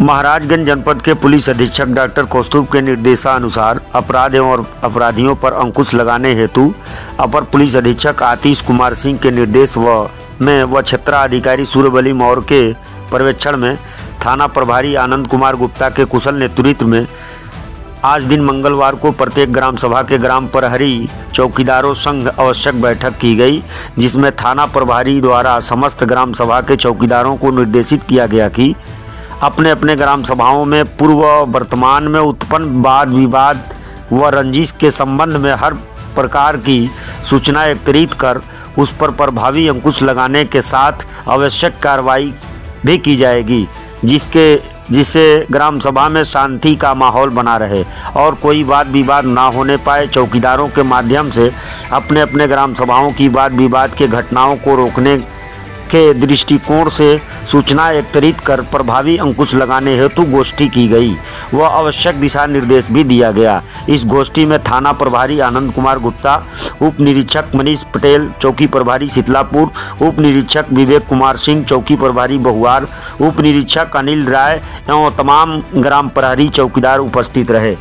महाराजगंज जनपद के पुलिस अधीक्षक डॉक्टर कौस्तुभ के निर्देशानुसार अपराध एवं अपराधियों पर अंकुश लगाने हेतु अपर पुलिस अधीक्षक आतिश कुमार सिंह के निर्देश व में व क्षेत्राधिकारी सूर्यबली मौर्य के पर्यवेक्षण में थाना प्रभारी आनंद कुमार गुप्ता के कुशल नेतृत्व में आज दिन मंगलवार को प्रत्येक ग्राम सभा के ग्राम प्रहरी चौकीदारों संघ आवश्यक बैठक की गई, जिसमें थाना प्रभारी द्वारा समस्त ग्राम सभा के चौकीदारों को निर्देशित किया गया कि अपने अपने ग्राम सभाओं में पूर्व वर्तमान में उत्पन्न वाद विवाद व रंजिश के संबंध में हर प्रकार की सूचना एकत्रित कर उस पर प्रभावी अंकुश लगाने के साथ आवश्यक कार्रवाई भी की जाएगी, जिसके, जिससे ग्राम सभा में शांति का माहौल बना रहे और कोई वाद विवाद ना होने पाए। चौकीदारों के माध्यम से अपने अपने ग्राम सभाओं की वाद विवाद के घटनाओं को रोकने के दृष्टिकोण से सूचना एकत्रित कर प्रभावी अंकुश लगाने हेतु गोष्ठी की गई। व आवश्यक दिशा निर्देश भी दिया गया। इस गोष्ठी में थाना प्रभारी आनंद कुमार गुप्ता, उप निरीक्षक मनीष पटेल, चौकी प्रभारी शीतलापुर, उप निरीक्षक विवेक कुमार सिंह, चौकी प्रभारी बहुआर, उप निरीक्षक अनिल राय एवं तमाम ग्राम प्रहरी चौकीदार उपस्थित रहे।